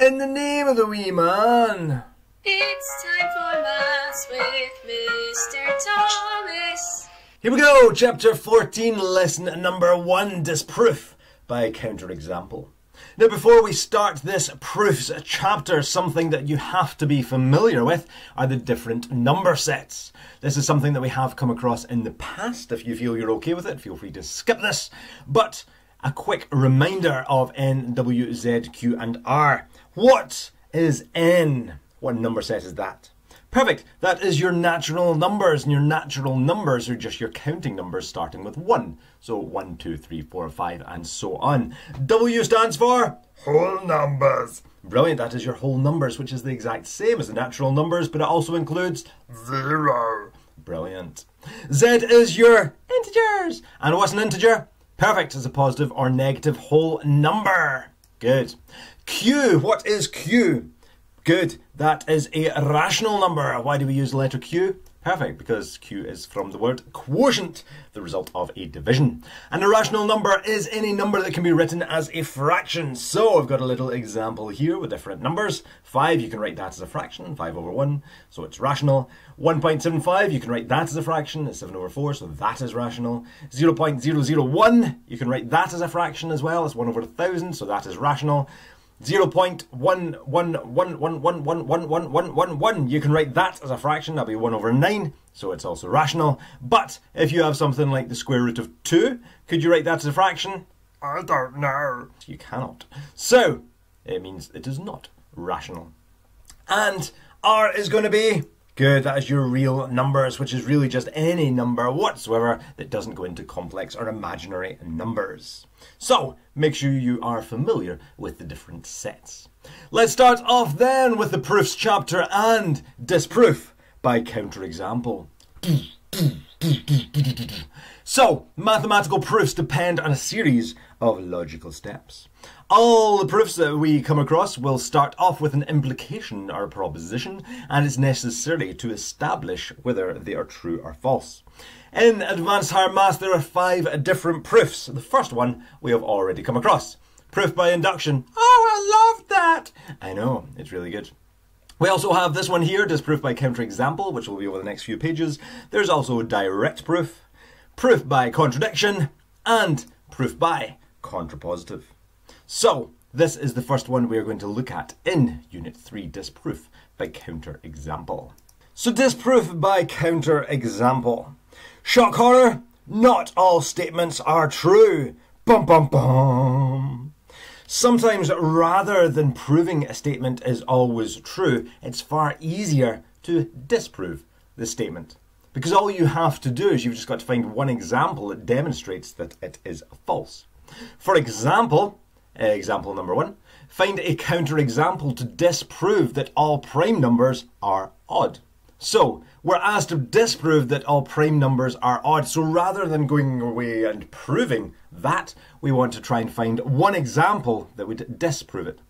In the name of the wee man. It's time for Maths with Mr. Thomas. Here we go, chapter 14, lesson number 1, disproof by counterexample. Now, before we start this proofs chapter, something that you have to be familiar with are the different number sets. This is something that we have come across in the past. If you feel you're okay with it, feel free to skip this. But a quick reminder of N, W, Z, Q, and R. What is N? What number set is that? Perfect. That is your natural numbers, and your natural numbers are just your counting numbers starting with 1. So one, two, three, four, five, and so on. W stands for whole numbers. Brilliant. That is your whole numbers, which is the exact same as the natural numbers, but it also includes 0. Brilliant. Z is your integers. And what's an integer? Perfect. It's a positive or negative whole number. Good. Q. What is Q? Good. That is a rational number. Why do we use the letter Q? Perfect, because Q is from the word quotient, the result of a division. And a rational number is any number that can be written as a fraction. So I've got a little example here with different numbers. 5, you can write that as a fraction, 5 over 1, so it's rational. 1.75, you can write that as a fraction, it's 7 over 4, so that is rational. 0.001, you can write that as a fraction as well, it's 1 over 1000, so that is rational. 0.1111111111. You can write that as a fraction, that'll be 1 over 9, so it's also rational. But if you have something like the square root of 2, could you write that as a fraction? I don't know. You cannot. So, it means it is not rational. And R is going to be Good, that is your real numbers, which is really just any number whatsoever that doesn't go into complex or imaginary numbers. So, make sure you are familiar with the different sets. Let's start off then with the proofs chapter and disproof by counterexample. So, mathematical proofs depend on a series of logical steps. All the proofs that we come across will start off with an implication or proposition, and it's necessary to establish whether they are true or false. In Advanced Higher Maths, there are five different proofs. The first one we have already come across. Proof by induction. Oh, I love that! I know, it's really good. We also have this one here, disproof by counterexample, which will be over the next few pages. There's also direct proof, proof by contradiction, and proof by contrapositive. So, this is the first one we are going to look at in Unit 3, Disproof by Counterexample. So, disproof by counterexample. Shock horror, not all statements are true. Bum bum bum. Sometimes, rather than proving a statement is always true, it's far easier to disprove the statement. Because all you have to do is you've just got to find one example that demonstrates that it is false. For example, eh, Example number one. Find a counterexample to disprove that all prime numbers are odd. So, we're asked to disprove that all prime numbers are odd. So rather than going away and proving that, we want to try and find one example that would disprove it.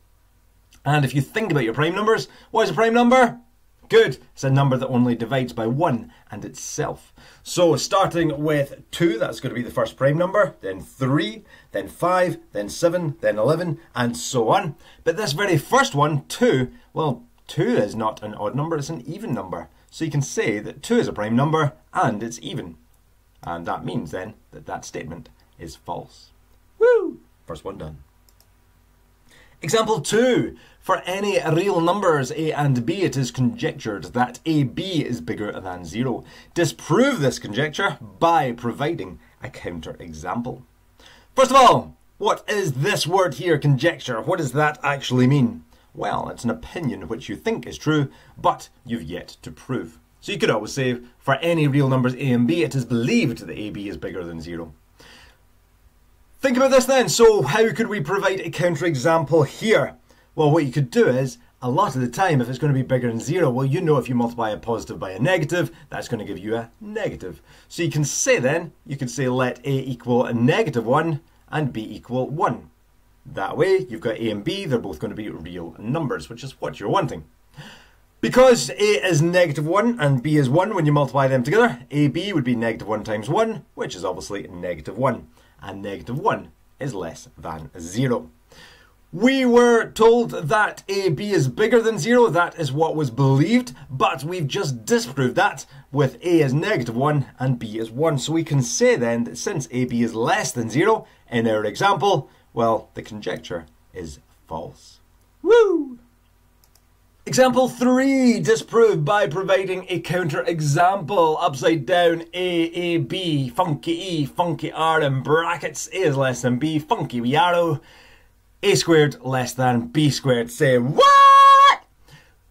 And if you think about your prime numbers, what is a prime number? Good. It's a number that only divides by 1 and itself. So starting with 2, that's going to be the first prime number, then 3, then 5, then 7, then 11, and so on. But this very first one, 2, well, 2 is not an odd number, it's an even number. So you can say that 2 is a prime number and it's even. And that means then that that statement is false. Woo! First one done. Example 2. For any real numbers a and b, it is conjectured that ab is bigger than 0. Disprove this conjecture by providing a counterexample. First of all, what is this word here, conjecture? What does that actually mean? Well, it's an opinion which you think is true, but you've yet to prove. So you could always say, for any real numbers a and b, it is believed that ab is bigger than 0. Think about this then. So, how could we provide a counterexample here? Well, what you could do is, a lot of the time, if it's going to be bigger than zero, well, you know if you multiply a positive by a negative, that's going to give you a negative. So you can say then, you could say let a equal a negative 1 and b equal 1. That way, you've got a and b, they're both going to be real numbers, which is what you're wanting. Because a is negative 1 and b is 1 when you multiply them together, ab would be negative 1 times 1, which is obviously negative 1 and negative 1 is less than 0. We were told that AB is bigger than 0, that is what was believed, but we've just disproved that with A is negative 1 and B is 1. So we can say then that since AB is less than 0 in our example, well, the conjecture is false. Woo! Example 3 disproved by providing a counter example. Upside down A, A, B, funky E, funky R in brackets. A is less than B, funky wee arrow a squared less than b squared. Say what?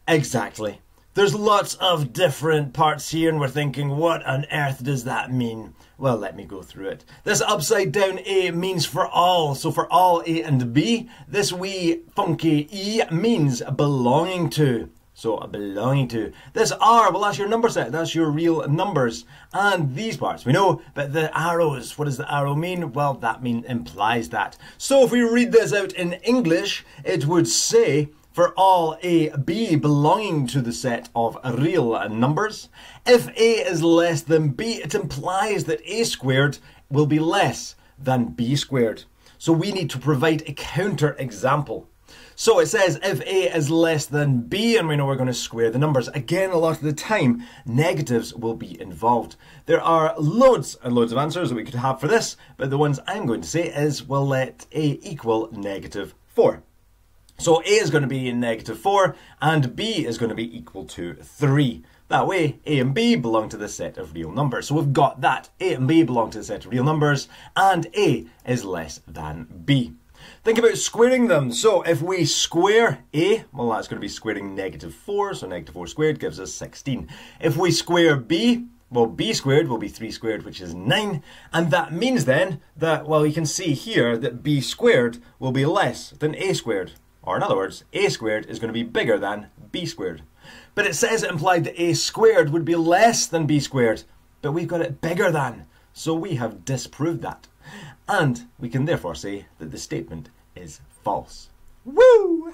Exactly. There's lots of different parts here, and we're thinking, what on earth does that mean? Well, let me go through it. This upside down A means for all. So for all A and B, this wee funky E means belonging to. So belonging to. This R, well that's your number set, that's your real numbers. And these parts we know, but the arrows, what does the arrow mean? Well that mean implies that. So if we read this out in English, it would say for all A, B belonging to the set of real numbers. If A is less than B, it implies that A squared will be less than B squared. So we need to provide a counter example. So it says if A is less than B, and we know we're going to square the numbers. Again, a lot of the time, negatives will be involved. There are loads and loads of answers that we could have for this, but the ones I'm going to say is we'll let A equal negative 4. So A is going to be negative 4, and B is going to be equal to 3. That way, A and B belong to the set of real numbers. So we've got that. A and B belong to the set of real numbers, and A is less than B. Think about squaring them. So if we square a, well that's going to be squaring negative 4, so negative 4 squared gives us 16. If we square b, well b squared will be 3 squared which is 9, and that means then that, well you can see here that b squared will be less than a squared. Or in other words, a squared is going to be bigger than b squared. But it says it implied that a squared would be less than b squared, but we've got it bigger than, so we have disproved that. And we can therefore say that the statement is false. Woo!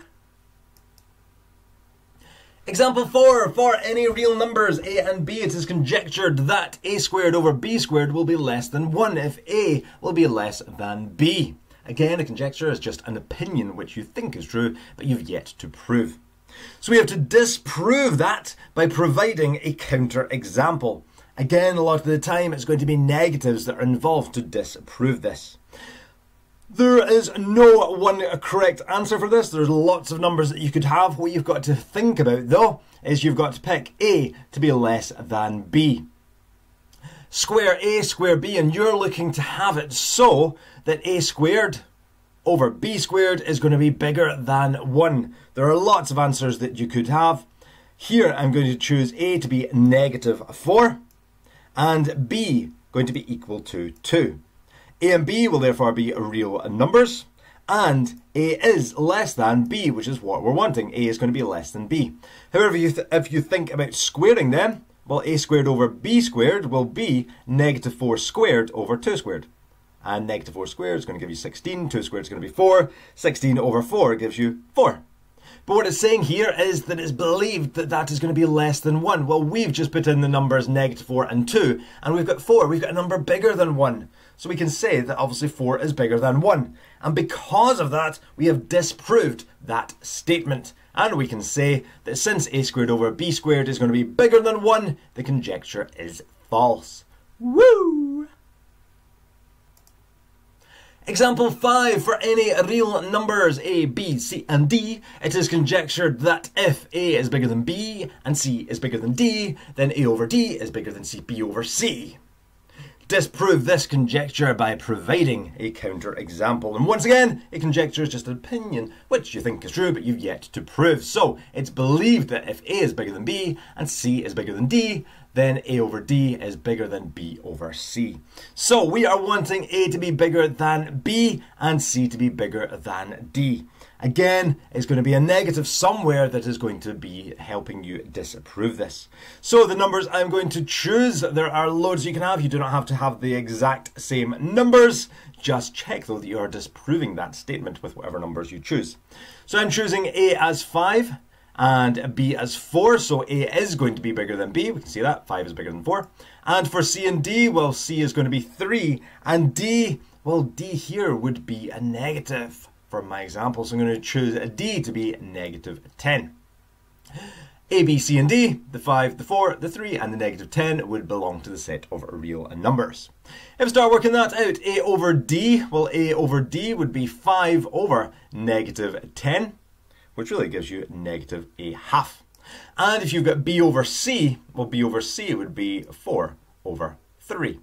Example 4. For any real numbers a and b, it is conjectured that a squared over b squared will be less than 1 if a will be less than b. Again, a conjecture is just an opinion which you think is true, but you've yet to prove. So we have to disprove that by providing a counter example. Again, a lot of the time it's going to be negatives that are involved to disprove this. There is no one correct answer for this. There's lots of numbers that you could have. What you've got to think about, though, is you've got to pick A to be less than B. Square A, square B, and you're looking to have it so that A squared over B squared is going to be bigger than 1. There are lots of answers that you could have. Here I'm going to choose A to be negative 4 and B going to be equal to 2. A and B will therefore be real numbers, and A is less than B, which is what we're wanting. A is going to be less than B. However, if you think about squaring them, well, A squared over B squared will be negative 4 squared over 2 squared. And negative 4 squared is going to give you 16, 2 squared is going to be 4, 16 over 4 gives you 4. But what it's saying here is that it's believed that that is going to be less than 1. Well, we've just put in the numbers negative 4 and 2, and we've got 4. We've got a number bigger than 1. So we can say that obviously 4 is bigger than 1. And because of that, we have disproved that statement. And we can say that since a squared over b squared is going to be bigger than 1, the conjecture is false. Woo! Example 5. For any real numbers a, b, c and d, it is conjectured that if a is bigger than b and c is bigger than d, then a over d is bigger than c, b over c. Disprove this conjecture by providing a counter example. And once again, a conjecture is just an opinion which you think is true but you've yet to prove. So it's believed that if A is bigger than B and C is bigger than D, then A over D is bigger than B over C. So we are wanting A to be bigger than B and C to be bigger than D. Again, it's going to be a negative somewhere that is going to be helping you disapprove this. So the numbers I'm going to choose, there are loads you can have. You do not have to have the exact same numbers. Just check though that you are disproving that statement with whatever numbers you choose. So I'm choosing A as 5 and B as 4, so A is going to be bigger than B. We can see that, 5 is bigger than 4. And for C and D, well, C is going to be 3, and D, well, D here would be a negative for my example. So I'm going to choose a D to be negative 10. A, B, C, and D, the 5, the 4, the 3, and the negative 10 would belong to the set of real numbers. If we start working that out, A over D, well, A over D would be 5 over negative 10, which really gives you negative a half. And if you've got B over C, well, B over C would be 4 over 3.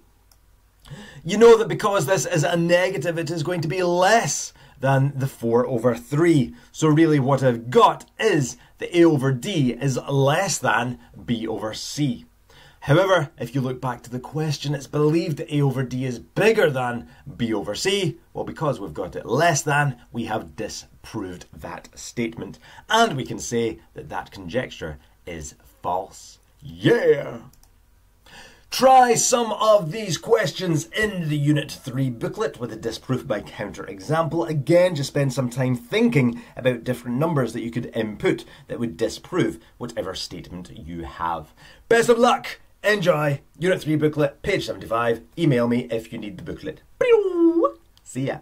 You know that because this is a negative, it is going to be less than the 4 over 3. So really what I've got is the A over D is less than B over C. However, if you look back to the question, it's believed that A over D is bigger than B over C. Well, because we've got it less than, we have disproved that statement. And we can say that that conjecture is false. Yeah! Try some of these questions in the Unit 3 booklet with a disproof by counter example. Again, just spend some time thinking about different numbers that you could input that would disprove whatever statement you have. Best of luck! Enjoy! Unit 3 booklet, page 75. Email me if you need the booklet. See ya!